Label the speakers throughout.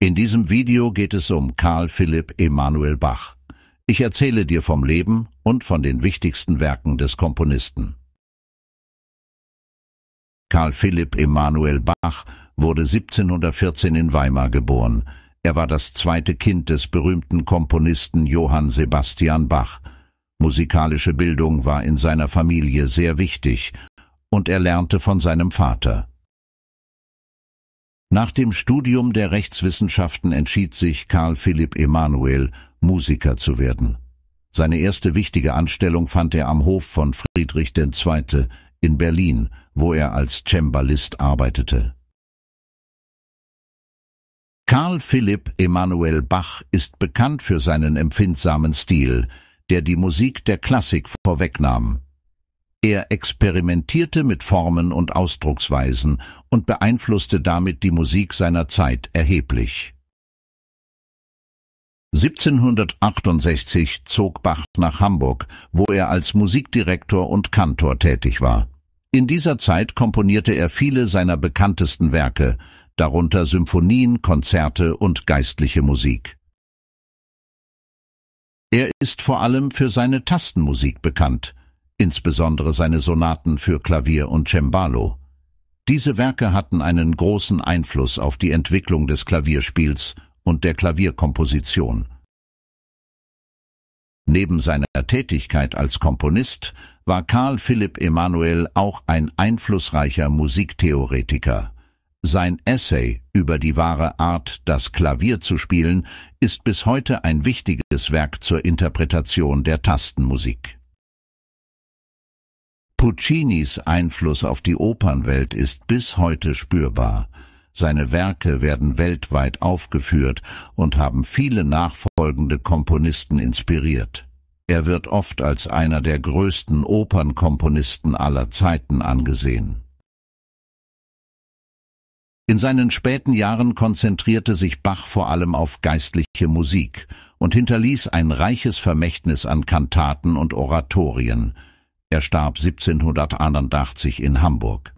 Speaker 1: In diesem Video geht es um Karl Philipp Emanuel Bach. Ich erzähle dir vom Leben und von den wichtigsten Werken des Komponisten. Karl Philipp Emanuel Bach wurde 1714 in Weimar geboren. Er war das zweite Kind des berühmten Komponisten Johann Sebastian Bach. Musikalische Bildung war in seiner Familie sehr wichtig und er lernte von seinem Vater. Nach dem Studium der Rechtswissenschaften entschied sich Karl Philipp Emanuel, Musiker zu werden. Seine erste wichtige Anstellung fand er am Hof von Friedrich II. in Berlin, wo er als Cembalist arbeitete. Karl Philipp Emanuel Bach ist bekannt für seinen empfindsamen Stil, der die Musik der Klassik vorwegnahm. Er experimentierte mit Formen und Ausdrucksweisen und beeinflusste damit die Musik seiner Zeit erheblich. 1768 zog Bach nach Hamburg, wo er als Musikdirektor und Kantor tätig war. In dieser Zeit komponierte er viele seiner bekanntesten Werke, darunter Symphonien, Konzerte und geistliche Musik. Er ist vor allem für seine Tastenmusik bekannt, insbesondere seine Sonaten für Klavier und Cembalo. Diese Werke hatten einen großen Einfluss auf die Entwicklung des Klavierspiels und der Klavierkomposition. Neben seiner Tätigkeit als Komponist war Karl Philipp Emanuel auch ein einflussreicher Musiktheoretiker. Sein Essay über die wahre Art, das Klavier zu spielen, ist bis heute ein wichtiges Werk zur Interpretation der Tastenmusik. Puccinis Einfluss auf die Opernwelt ist bis heute spürbar. Seine Werke werden weltweit aufgeführt und haben viele nachfolgende Komponisten inspiriert. Er wird oft als einer der größten Opernkomponisten aller Zeiten angesehen. In seinen späten Jahren konzentrierte sich Bach vor allem auf geistliche Musik und hinterließ ein reiches Vermächtnis an Kantaten und Oratorien, er starb 1781 in Hamburg.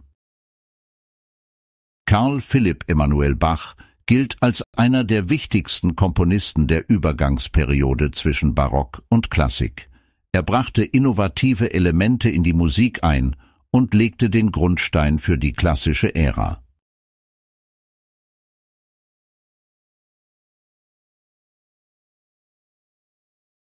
Speaker 1: Karl Philipp Emanuel Bach gilt als einer der wichtigsten Komponisten der Übergangsperiode zwischen Barock und Klassik. Er brachte innovative Elemente in die Musik ein und legte den Grundstein für die klassische Ära.